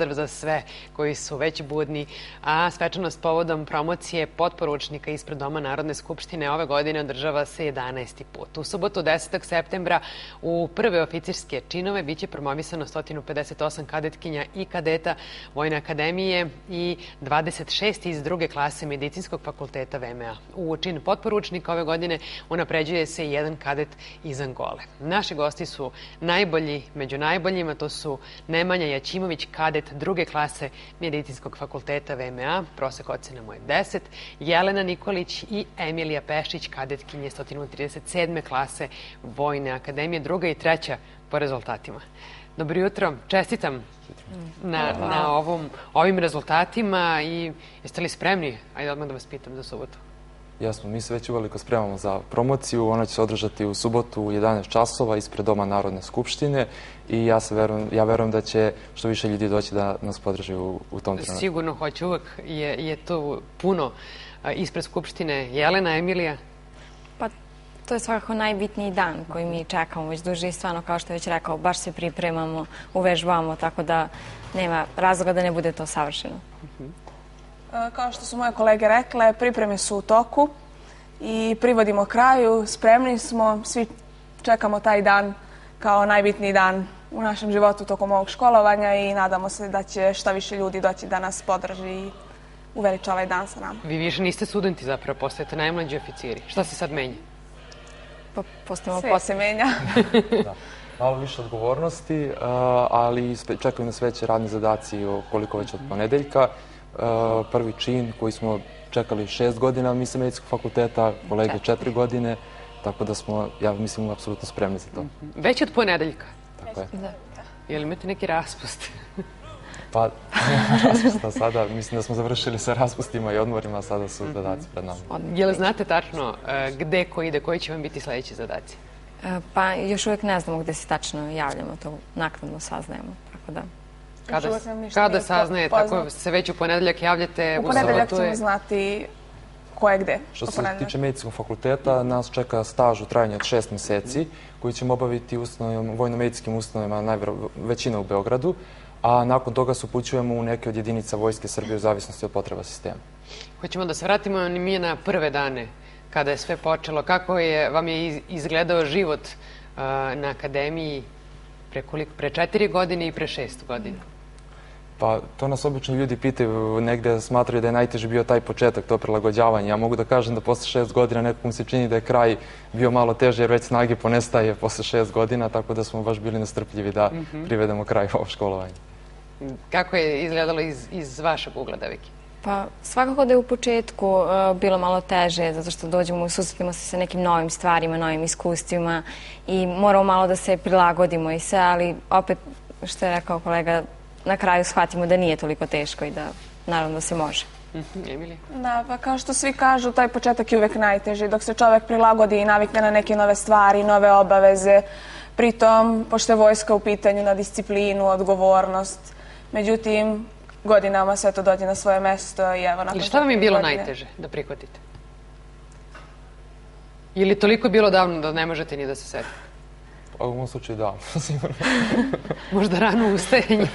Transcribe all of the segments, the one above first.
pozdrav za sve koji su već budni, a svečanost povodom promocije potporučnika ispred Doma Narodne skupštine ove godine održava se 11. put. U subotu 10. septembra u prve oficirske činove biće promovisano 158 kadetkinja i kadeta Vojne akademije i 26 iz druge klase Medicinskog fakulteta VMA. U čin potporučnika ove godine unapređuje se i jedan kadet iz Angole. Naši gosti su najbolji među najboljima, to su Nemanja Jaćimović, kadet druge klase Medicinskog fakulteta VMA, prosek ocena mu je 10, Jelena Nikolić i Emilija Pešić, kadetkinje 137. klase Vojne akademije, druga i treća po rezultatima. Dobro jutro, čestitam na, na ovom, ovim rezultatima i jeste li spremni? Ajde odmah da vas pitam za subotu. Jasno, mi se već uveliko spremamo za promociju. Ona će se održati u subotu u 11 časova ispred Doma Narodne skupštine i ja, se verujem, ja verujem da će što više ljudi doći da nas podrži u, u tom trenutku. Sigurno hoće, uvek je, je to puno ispred Skupštine. Jelena, Emilija? Pa to je svakako najbitniji dan koji mi čekamo već duže i stvarno, kao što je već rekao, baš se pripremamo, uvežbamo, tako da nema razloga da ne bude to savršeno. Uh -huh. Kao što su moje kolege rekle, pripreme su u toku i privodimo kraju, spremni smo, svi čekamo taj dan kao najbitniji dan u našem životu tokom ovog školovanja i nadamo se da će šta više ljudi doći da nas podrži i uveliča ovaj dan sa nama. Vi više niste studenti zapravo, postajete najmlađi oficiri. Šta se sad menja? Pa, postajemo Sve se menja. da. Malo više odgovornosti, ali čekaju nas veće radni zadaci koliko već od ponedeljka prvi čin koji smo čekali šest godina, mislim, medicinskog fakulteta, kolege četiri godine, tako da smo, ja mislim, apsolutno spremni za to. Već od ponedeljka? Tako je. Da. Jel imate neki raspust? Pa, raspusta sada, mislim da smo završili sa raspustima i odmorima, a sada su zadaci pred nama. Jel znate tačno gde ko ide, koji će vam biti sledeći zadaci? Pa, još uvek ne znamo gde se tačno javljamo, to naknadno saznajemo, tako da... Kada, kada saznaje, tako se već u ponedeljak javljate? U ponedeljak ćemo znati ko je gde. Što se tiče medicinskog fakulteta, nas čeka staž u trajanju od šest meseci, koji ćemo obaviti vojno-medicinskim ustanovima, većina u Beogradu, a nakon toga se upućujemo u neke od jedinica Vojske Srbije u zavisnosti od potreba sistema. Hoćemo da se vratimo mi na prve dane kada je sve počelo. Kako je, vam je izgledao život uh, na akademiji pre, koliko, pre četiri godine i pre šest godina? Pa to nas obično ljudi pitaju, negde smatraju da je najteži bio taj početak, to prilagođavanje. Ja mogu da kažem da posle šest godina nekom se čini da je kraj bio malo teže jer već snage ponestaje posle šest godina, tako da smo baš bili nastrpljivi da mm -hmm. privedemo kraj ovo školovanje. Kako je izgledalo iz, iz vašeg ugla, Deviki? Pa svakako da je u početku uh, bilo malo teže, zato što dođemo i susretimo se sa nekim novim stvarima, novim iskustvima i moramo malo da se prilagodimo i sve, ali opet, što je rekao kolega, na kraju shvatimo da nije toliko teško i da naravno da se može. Emilija? Da, pa kao što svi kažu, taj početak je uvek najteži. Dok se čovek prilagodi i navikne na neke nove stvari, nove obaveze, pritom, pošto je vojska u pitanju na disciplinu, odgovornost, međutim, godinama sve to dođe na svoje mesto i evo. I šta vam je bilo godine... najteže da prihvatite? Ili toliko je bilo davno da ne možete ni da se setite? Pa u mom slučaju da, sigurno. Možda rano ustajanje.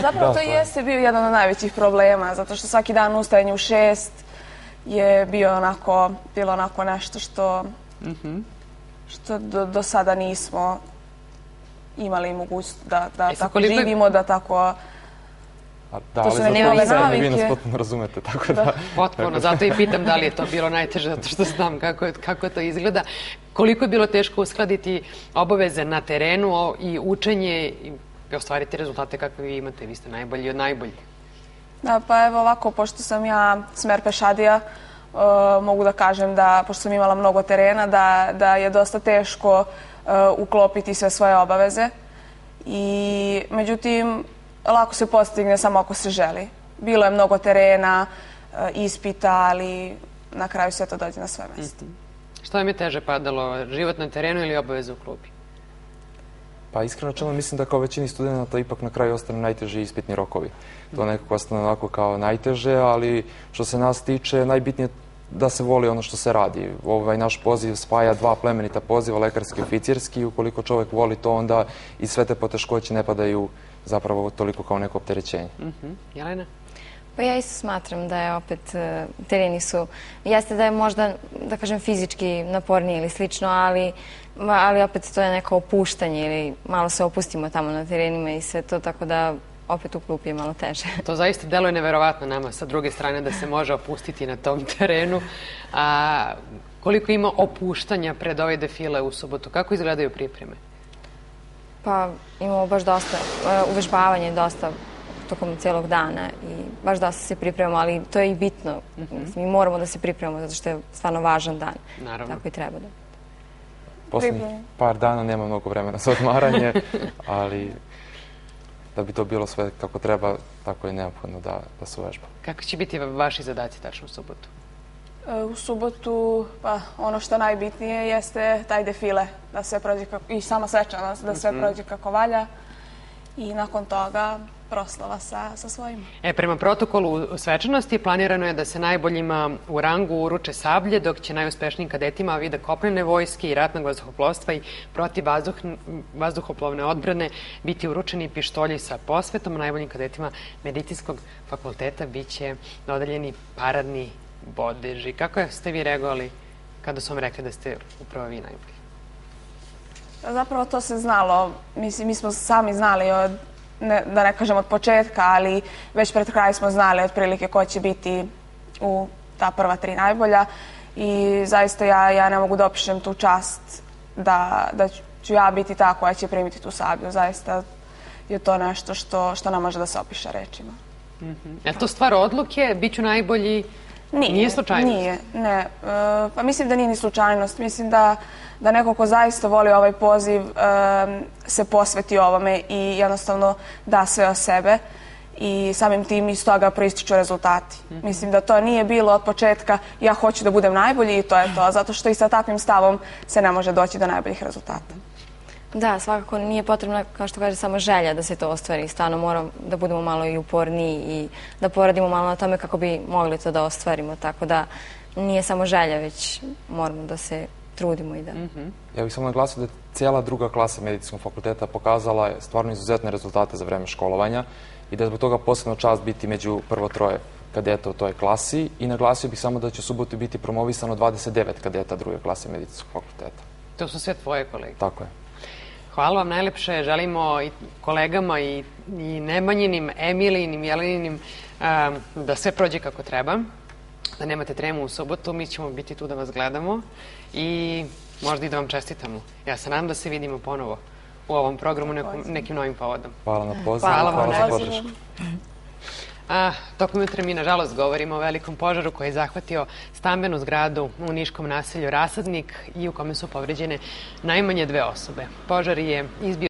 Zapravo da, to jeste bio jedan od najvećih problema, zato što svaki dan ustajanje u šest je bio onako, bilo onako nešto što, mm -hmm. što do, do sada nismo imali mogućnost da, da e, tako živimo, da tako A da, to ali zato nema navike. vi nas potpuno razumete, tako da... da. Potpuno, zato i pitam da li je to bilo najteže, zato što znam kako, je, kako to izgleda. Koliko je bilo teško uskladiti obaveze na terenu i učenje i ostvariti rezultate kakve vi imate, vi ste najbolji od najboljih. Da, pa evo ovako, pošto sam ja smer pešadija, uh, mogu da kažem da, pošto sam imala mnogo terena, da, da je dosta teško uh, uklopiti sve svoje obaveze. I, međutim, lako se postigne samo ako se želi. Bilo je mnogo terena, e, ispita, ali na kraju sve to dođe na svoje mesto. Mm -hmm. Šta vam je teže padalo, život na terenu ili obaveze u klubi? Pa iskreno čemu mislim da kao većini studenta ipak na kraju ostane najteži ispitni rokovi. To nekako ostane onako kao najteže, ali što se nas tiče, najbitnije da se voli ono što se radi. Ovaj naš poziv spaja dva plemenita poziva, lekarski i oficirski. Ukoliko čovek voli to, onda i sve te poteškoće ne padaju zapravo toliko kao neko opterećenje. Mm -hmm. Jelena? Pa ja isto smatram da je opet e, tereni su, jeste da je možda, da kažem, fizički naporniji ili slično, ali, ali opet to je neko opuštanje ili malo se opustimo tamo na terenima i sve to, tako da opet u klupi je malo teže. To zaista deluje neverovatno nama sa druge strane da se može opustiti na tom terenu. A koliko ima opuštanja pred ove defile u subotu? Kako izgledaju pripreme? Pa imamo baš dosta, e, uvežbavanje dosta tokom celog dana i baš da se pripremamo, ali to je i bitno. Mm -hmm. Mi moramo da se pripremamo zato što je stvarno važan dan. Naravno. Tako i treba da. Poslednjih par dana nema mnogo vremena za odmaranje, ali da bi to bilo sve kako treba, tako je neophodno da, da se uvežba. Kako će biti vaši zadaci tačno u subotu? E, u subotu, pa ono što najbitnije jeste taj defile, da sve prođe kako, i sama svečanost, da sve -hmm. prođe kako valja. I nakon toga proslava sa, sa svojima. E, prema protokolu svečanosti planirano je da se najboljima u rangu uruče sablje, dok će najuspešnijim kadetima vida kopnene vojske i ratnog vazduhoplovstva i protiv vazduh, vazduhoplovne odbrane biti uručeni pištolji sa posvetom. Najboljim kadetima medicinskog fakulteta biće dodeljeni paradni bodeži. Kako ste vi reagovali kada su vam rekli da ste upravo vi najbolji? Zapravo to se znalo. Mislim, mi smo sami znali od ne, da ne kažem od početka, ali već pred kraj smo znali otprilike ko će biti u ta prva tri najbolja i zaista ja, ja ne mogu da opišem tu čast da, da ću ja biti ta koja će primiti tu sablju. Zaista je to nešto što, što ne može da se opiše rečima. Mm -hmm. Je to stvar odluke? Biću najbolji? Nije, nije slučajnost? Nije, ne. E, pa mislim da nije ni slučajnost. Mislim da, da neko ko zaista voli ovaj poziv e, se posveti ovome i jednostavno da sve o sebe i samim tim iz toga proističu rezultati. Mm -hmm. Mislim da to nije bilo od početka ja hoću da budem najbolji i to je to, zato što i sa takvim stavom se ne može doći do najboljih rezultata. Da, svakako nije potrebna, kao što kaže, samo želja da se to ostvari. Stvarno moramo da budemo malo i uporniji i da poradimo malo na tome kako bi mogli to da ostvarimo. Tako da nije samo želja, već moramo da se trudimo i da... Mm -hmm. Ja bih samo naglasio da je cijela druga klasa medicinskog fakulteta pokazala stvarno izuzetne rezultate za vreme školovanja i da je zbog toga posebno čast biti među prvo troje kadeta u toj klasi i naglasio bih samo da će u subotu biti promovisano 29 kadeta druge klase medicinskog fakulteta. To su sve tvoje kolege? Tako je. Hvala vam najlepše. Želimo i kolegama i, i Nemanjinim, Emilinim, Jeleninim um, da sve prođe kako treba, da nemate tremu u subotu. Mi ćemo biti tu da vas gledamo i možda i da vam čestitamo. Ja se nadam da se vidimo ponovo u ovom programu nekom, nekim novim povodom. Hvala na pozivu. Hvala, hvala za podršku. A, tokom jutra mi, nažalost, govorimo o velikom požaru koji je zahvatio stambenu zgradu u Niškom naselju Rasadnik i u kome su povređene najmanje dve osobe. Požar je izbio